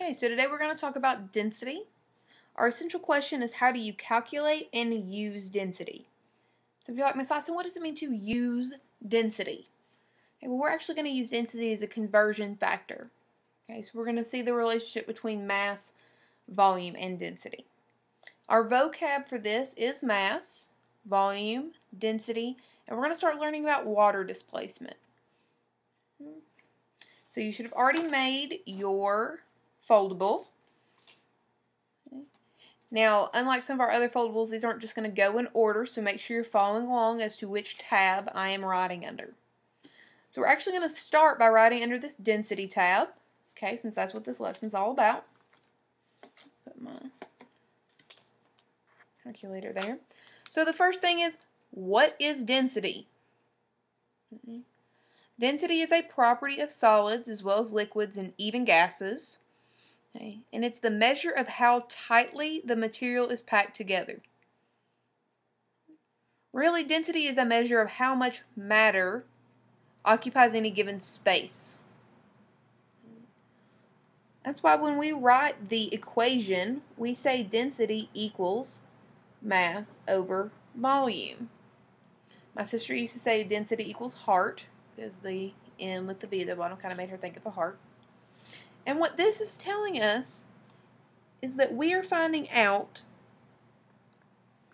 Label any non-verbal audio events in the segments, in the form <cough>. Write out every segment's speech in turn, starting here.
Okay, so today we're going to talk about density. Our essential question is how do you calculate and use density? So if you're like, Miss Ison, what does it mean to use density? Okay, well, we're actually going to use density as a conversion factor. Okay, so we're going to see the relationship between mass, volume, and density. Our vocab for this is mass, volume, density, and we're going to start learning about water displacement. Hmm. So you should have already made your foldable. Now, unlike some of our other foldables, these aren't just going to go in order, so make sure you're following along as to which tab I am writing under. So we're actually going to start by writing under this density tab, okay, since that's what this lesson's all about. Put my calculator there. So the first thing is, what is density? Mm-hmm. Density is a property of solids as well as liquids and even gases. Okay, and it's the measure of how tightly the material is packed together. Really, density is a measure of how much matter occupies any given space. That's why when we write the equation, we say density equals mass over volume. My sister used to say density equals heart because the M with the B at the bottom kind of made her think of a heart. And what this is telling us is that we are finding out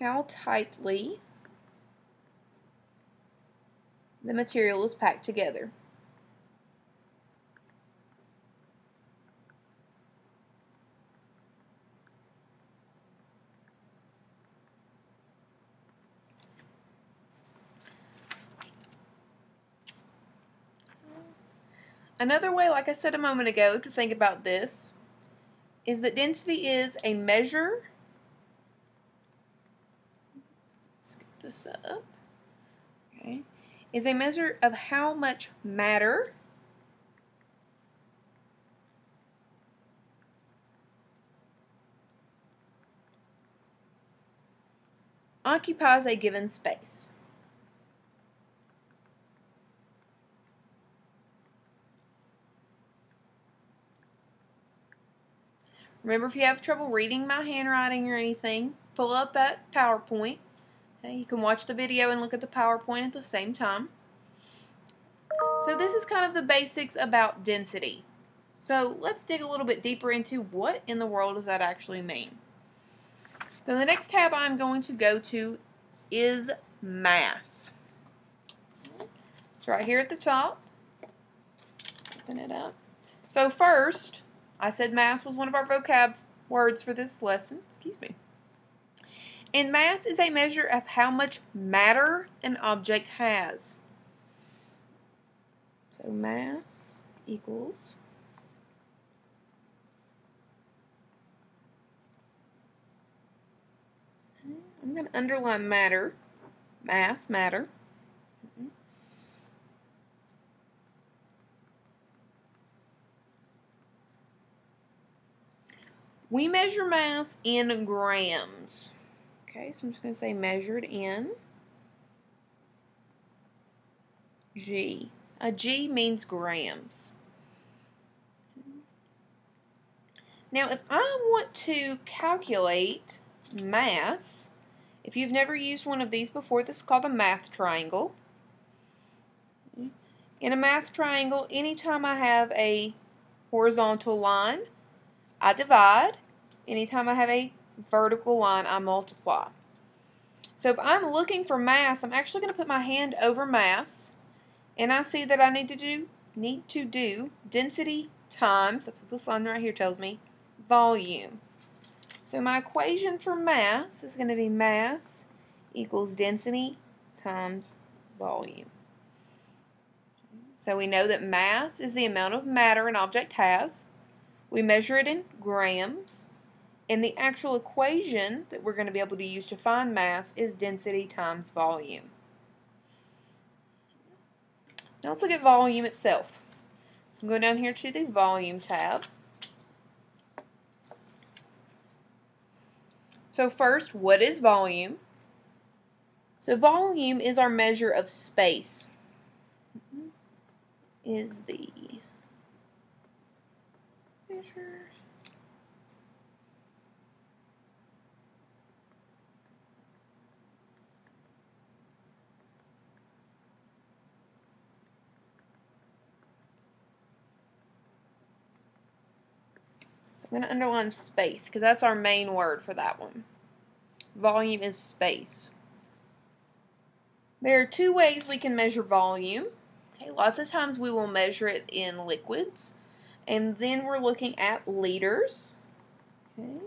how tightly the material is packed together. Another way, like I said a moment ago, to think about this is that density is a measure. Skip this up. Okay. Is a measure of how much matter occupies a given space. Remember, if you have trouble reading my handwriting or anything, pull up that PowerPoint. Okay, you can watch the video and look at the PowerPoint at the same time. So this is kind of the basics about density. So let's dig a little bit deeper into what in the world does that actually mean. So the next tab I'm going to go to is mass. It's right here at the top. Open it up. So first, I said mass was one of our vocab words for this lesson. Excuse me. And mass is a measure of how much matter an object has. So mass equals I'm going to underline matter, mass, matter. We measure mass in grams. Okay, so I'm just going to say measured in G. A G means grams. Now, if I want to calculate mass, if you've never used one of these before, this is called a math triangle. In a math triangle, anytime I have a horizontal line, I divide. Anytime I have a vertical line, I multiply. So if I'm looking for mass, I'm actually going to put my hand over mass, and I see that I need to do need to do density times, that's what this line right here tells me, volume. So my equation for mass is going to be mass equals density times volume. So we know that mass is the amount of matter an object has. We measure it in grams. And the actual equation that we're going to be able to use to find mass is density times volume. Now let's look at volume itself. So I'm going down here to the volume tab. So first, what is volume? So volume is our measure of space. Is the measure. I'm going to underline space because that's our main word for that one. Volume is space. There are two ways we can measure volume. Okay, lots of times we will measure it in liquids. And then we're looking at liters. Okay.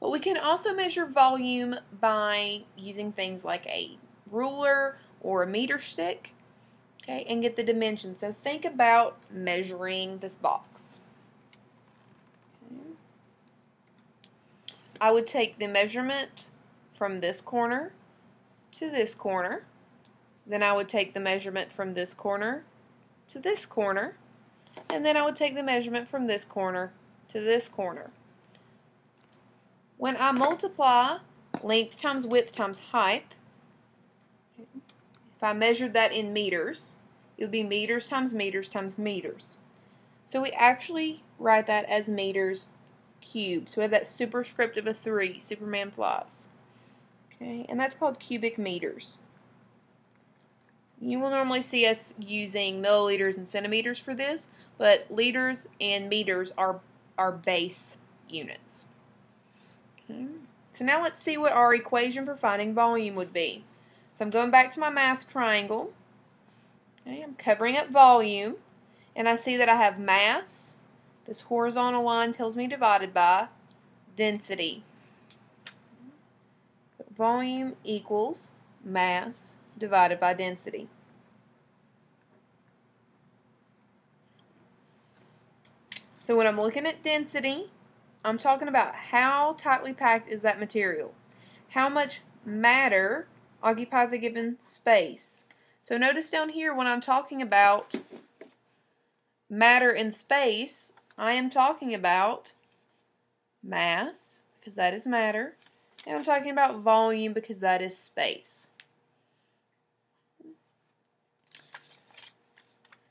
But we can also measure volume by using things like a ruler or a meter stick. Okay, and get the dimensions. So think about measuring this box. I would take the measurement from this corner to this corner. Then I would take the measurement from this corner to this corner. And then I would take the measurement from this corner to this corner. When I multiply length times width times height, if I measured that in meters, it would be meters times meters times meters. So we actually write that as meters cubed. So we have that superscript of a 3, Superman flies. Okay, and that's called cubic meters. You will normally see us using milliliters and centimeters for this, but liters and meters are our base units. Okay. So now let's see what our equation for finding volume would be. So I'm going back to my math triangle. Okay, I'm covering up volume, and I see that I have mass. This horizontal line tells me divided by density. Volume equals mass divided by density. So when I'm looking at density, I'm talking about how tightly packed is that material. How much matter occupies a given space. So notice down here when I'm talking about matter in space, I am talking about mass, because that is matter, and I'm talking about volume because that is space.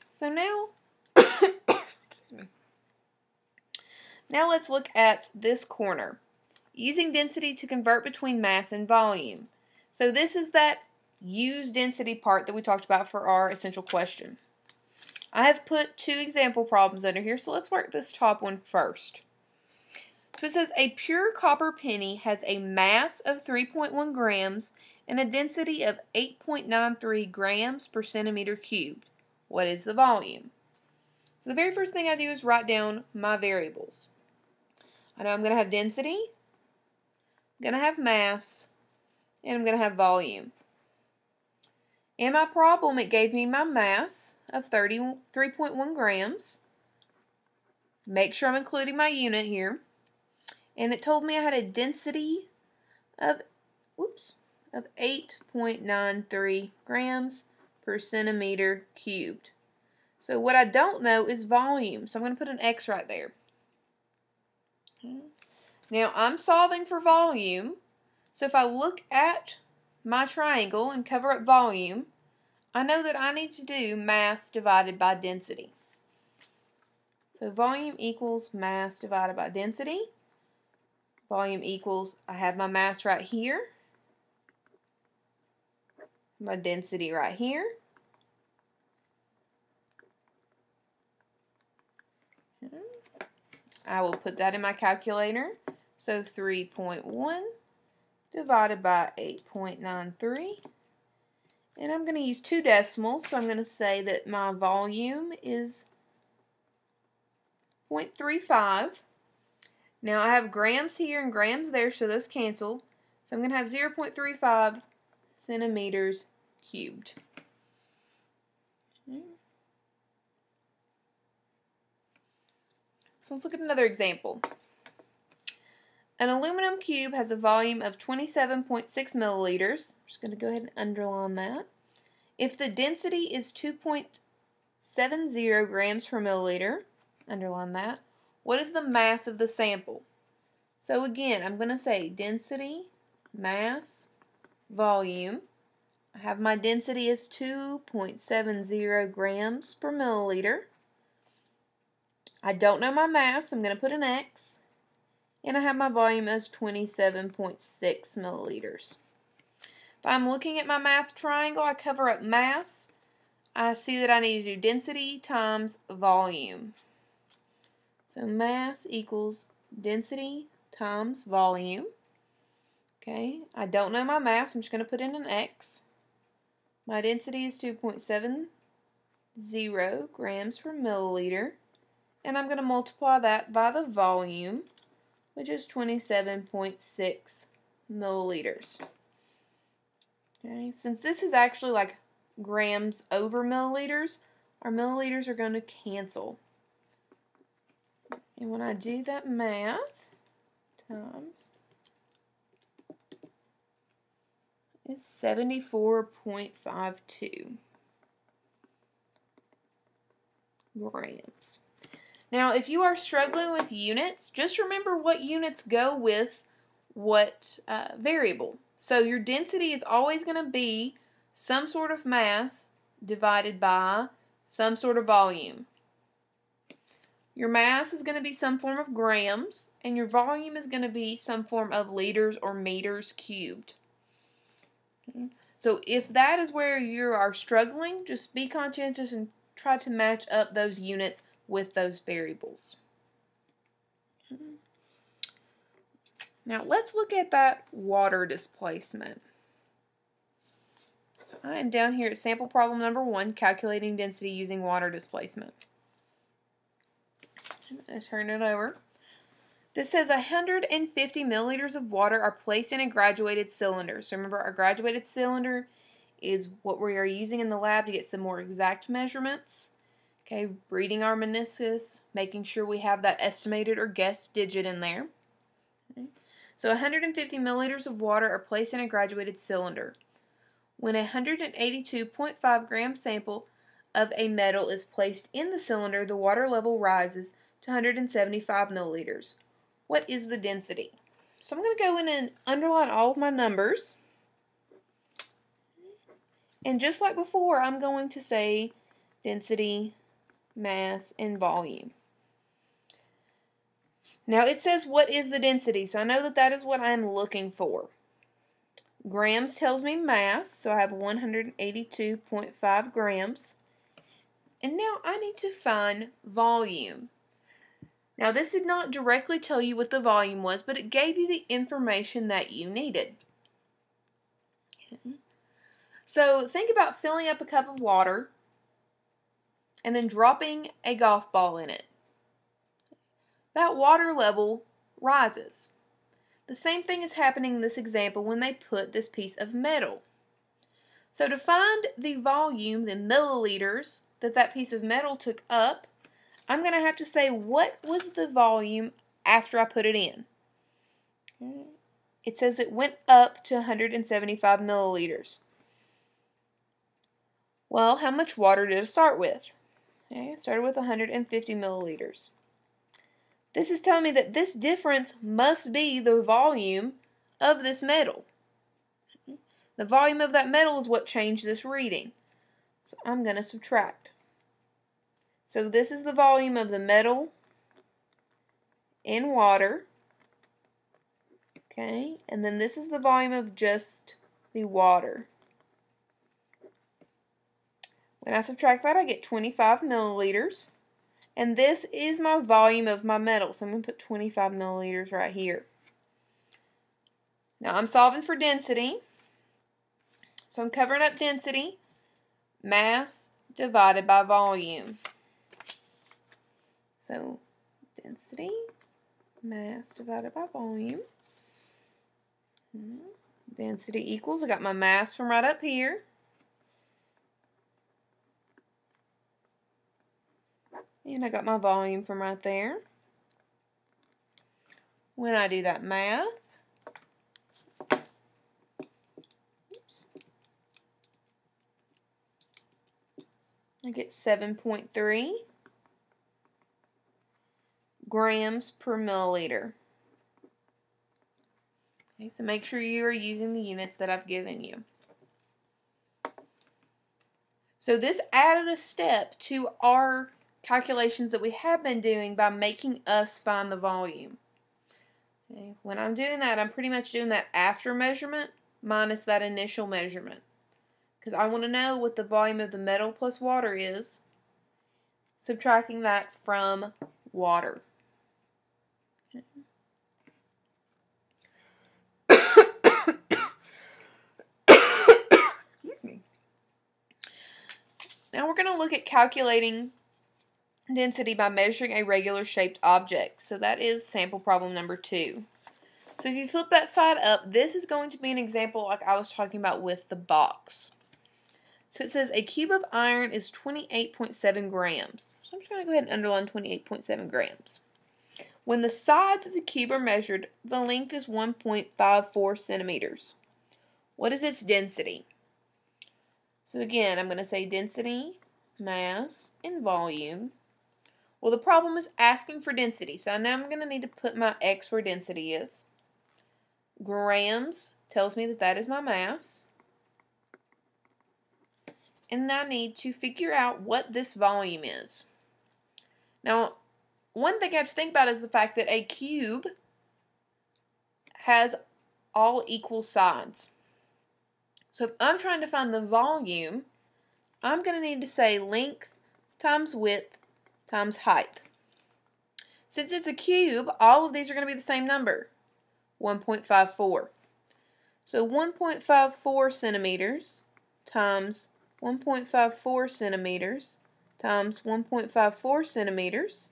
So now <coughs> Now let's look at this corner. Using density to convert between mass and volume. So this is that use density part that we talked about for our essential question. I have put two example problems under here, so let's work this top one first. So it says a pure copper penny has a mass of 3.1 grams and a density of 8.93 grams per centimeter cubed. What is the volume? So the very first thing I do is write down my variables. I know I'm going to have density, I'm going to have mass, and I'm going to have volume. In my problem, it gave me my mass of 33.1 grams. Make sure I'm including my unit here. And it told me I had a density of, whoops, of 8.93 grams per centimeter cubed. So what I don't know is volume, so I'm going to put an X right there. Now I'm solving for volume, so if I look at my triangle and cover up volume, I know that I need to do mass divided by density. So volume equals mass divided by density. Volume equals, I have my mass right here, my density right here. I will put that in my calculator. So 3.1 divided by 8.93. And I'm going to use two decimals, so I'm going to say that my volume is 0.35. Now I have grams here and grams there, so those cancel. So I'm going to have 0.35 centimeters cubed. Hmm. So let's look at another example. An aluminum cube has a volume of 27.6 milliliters. I'm just going to go ahead and underline that. If the density is 2.70 grams per milliliter, underline that, what is the mass of the sample? So again, I'm going to say density, mass, volume. I have my density is 2.70 grams per milliliter. I don't know my mass, I'm going to put an X. And I have my volume as 27.6 milliliters. If I'm looking at my math triangle, I cover up mass. I see that I need to do density times volume. So mass equals density times volume. Okay, I don't know my mass. I'm just going to put in an X. My density is 2.70 grams per milliliter. And I'm going to multiply that by the volume, which is 27.6 milliliters. Okay, since this is actually like grams over milliliters, our milliliters are going to cancel. And when I do that math, times is 74.52 grams. Now, if you are struggling with units, just remember what units go with what uh, variable. So your density is always going to be some sort of mass divided by some sort of volume. Your mass is going to be some form of grams, and your volume is going to be some form of liters or meters cubed. So if that is where you are struggling, just be conscientious and try to match up those units with those variables. Now let's look at that water displacement. So I am down here at sample problem number one, calculating density using water displacement. I'm going to turn it over. This says 150 milliliters of water are placed in a graduated cylinder. So remember, our graduated cylinder is what we are using in the lab to get some more exact measurements. Okay, reading our meniscus, making sure we have that estimated or guessed digit in there. So 150 milliliters of water are placed in a graduated cylinder. When a 182.5 gram sample of a metal is placed in the cylinder, the water level rises to 175 milliliters. What is the density? So I'm going to go in and underline all of my numbers. And just like before, I'm going to say density, mass, and volume. Now it says what is the density, so I know that that is what I'm looking for. Grams tells me mass, so I have 182.5 grams. And now I need to find volume. Now, this did not directly tell you what the volume was, but it gave you the information that you needed. So, think about filling up a cup of water and then dropping a golf ball in it. That water level rises. The same thing is happening in this example when they put this piece of metal. So to find the volume, the milliliters, that that piece of metal took up, I'm going to have to say what was the volume after I put it in. It says it went up to 175 milliliters. Well, how much water did it start with? Okay, started with 150 milliliters. This is telling me that this difference must be the volume of this metal. The volume of that metal is what changed this reading. So I'm going to subtract. So this is the volume of the metal in water. Okay, and then this is the volume of just the water. When I subtract that, I get 25 milliliters. And this is my volume of my metal. So I'm going to put 25 milliliters right here. Now I'm solving for density. So I'm covering up density. Mass divided by volume. So density, mass divided by volume. Hmm. Density equals, I got my mass from right up here. And I got my volume from right there. When I do that math, I get 7.3 grams per milliliter. Okay, so make sure you are using the units that I've given you. So this added a step to our calculations that we have been doing by making us find the volume. Okay. When I'm doing that, I'm pretty much doing that after measurement minus that initial measurement. Because I want to know what the volume of the metal plus water is, subtracting that from water. <coughs> Excuse me. Now we're going to look at calculating density by measuring a regular shaped object. So that is sample problem number two. So if you flip that side up, this is going to be an example like I was talking about with the box. So it says a cube of iron is 28.7 grams. So I'm just going to go ahead and underline 28.7 grams. When the sides of the cube are measured, the length is 1.54 centimeters. What is its density? So again, I'm going to say density, mass, and volume. Well, the problem is asking for density. So now I'm going to need to put my x where density is. Grams tells me that that is my mass. And I need to figure out what this volume is. Now, one thing I have to think about is the fact that a cube has all equal sides. So if I'm trying to find the volume, I'm going to need to say length times width times height. Since it's a cube, all of these are going to be the same number, 1.54. So 1.54 centimeters times 1.54 centimeters times 1.54 centimeters.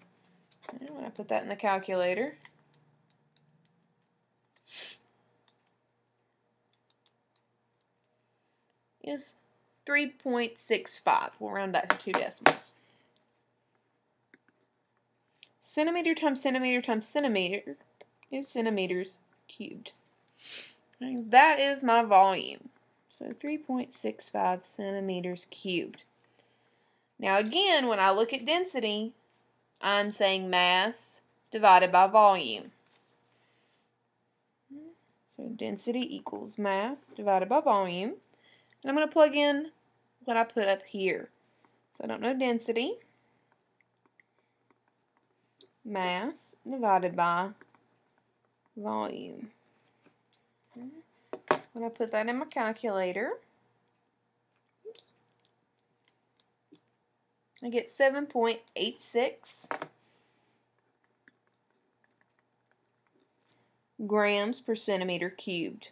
And when I put that in the calculator, is 3.65. We'll round that to two decimals. Centimeter times centimeter times centimeter is centimeters cubed. And that is my volume. So 3.65 centimeters cubed. Now again, when I look at density, I'm saying mass divided by volume. So density equals mass divided by volume. And I'm going to plug in what I put up here. So I don't know density. Mass divided by volume. When I put that in my calculator, I get 7.86 grams per centimeter cubed.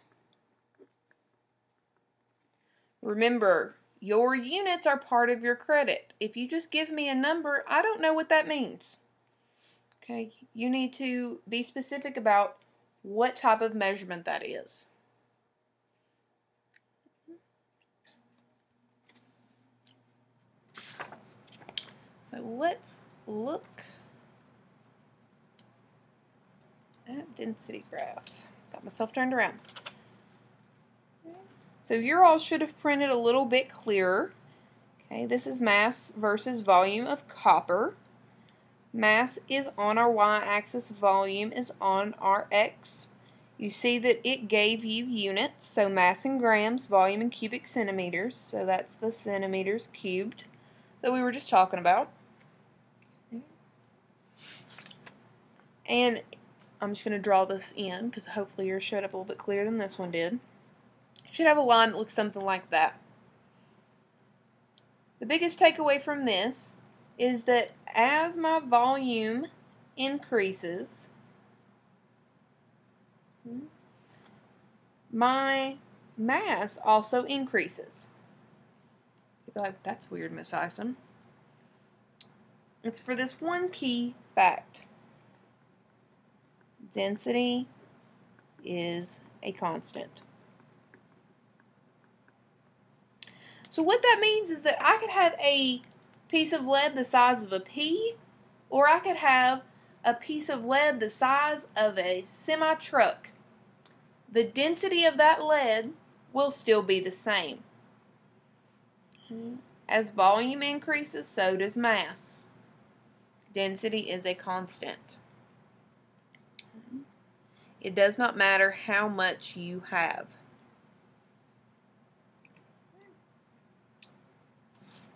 Remember, your units are part of your credit. If you just give me a number, I don't know what that means. Okay, you need to be specific about what type of measurement that is. So let's look at density graph. Got myself turned around. So your all should have printed a little bit clearer. Okay, this is mass versus volume of copper. Mass is on our y-axis, volume is on our x. You see that it gave you units, so mass in grams, volume in cubic centimeters, so that's the centimeters cubed that we were just talking about. And I'm just going to draw this in because hopefully yours showed up a little bit clearer than this one did. You should have a line that looks something like that. The biggest takeaway from this is that as my volume increases, my mass also increases. You'd be Like, that's weird, Miss Ison. It's for this one key fact density is a constant. So what that means is that I could have a piece of lead the size of a pea, or I could have a piece of lead the size of a semi truck. The density of that lead will still be the same. As volume increases, so does mass. Density is a constant. It does not matter how much you have.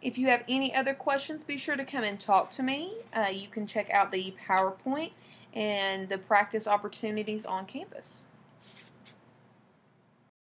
If you have any other questions, be sure to come and talk to me. Uh, you can check out the PowerPoint and the practice opportunities on campus.